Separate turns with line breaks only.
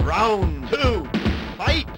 Round two. Fight!